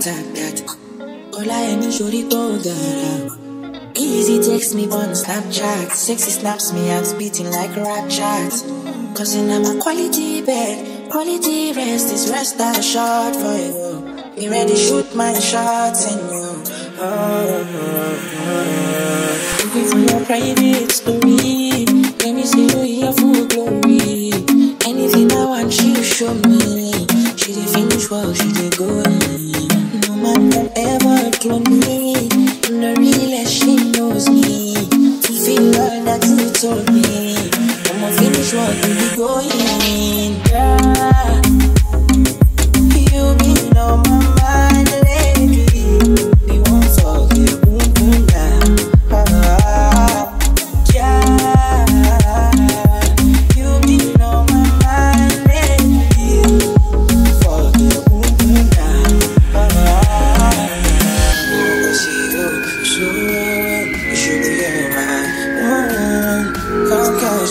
tap that. All I need shorty go gara. Easy text me on Snapchat. Sexy snaps me out, beating like a rap chat. Cause in my quality bed, quality rest is rest assured for you. Be ready, shoot my shots in you. Looking for your private story. Let me see you your full glory. Anything I want, she show me. She did finish well, she did go ever clone me. In the real she knows me. Fulfill all that you told me. I'ma finish what you be going. Yeah.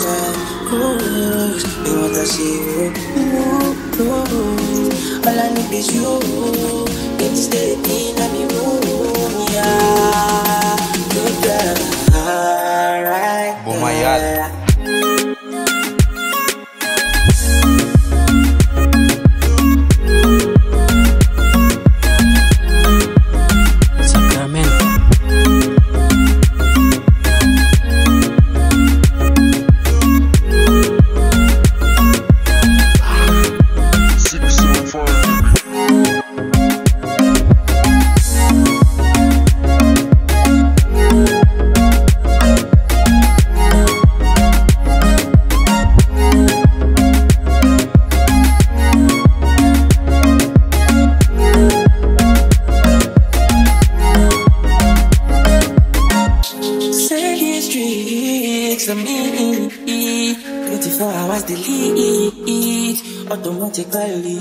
That cruise. You want to see. All I need is you. Baby, stay in my room. 24 hours delete automatically.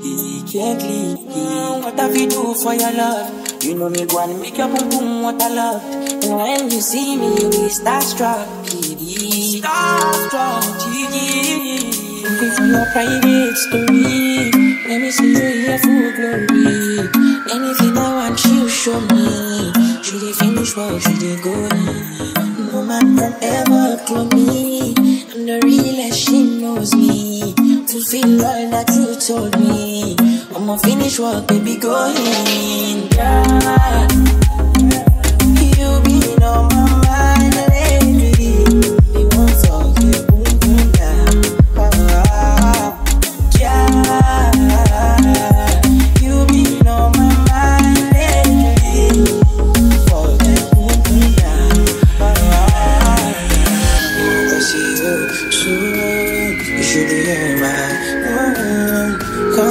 He can't leave. What have you do for your love? You know me, go and make your boom boom what I love. And when you see me, we start struck. Starstruck, Looking for your private story. Let me see you your full glory. Anything I want, she'll show me. She did finish well, she did go in. No man can ever clone me. Told me. I'ma finish work, baby, go in. Yeah.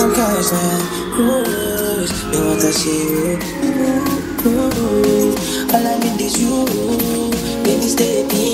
の返せね私を All I need is you. Baby stay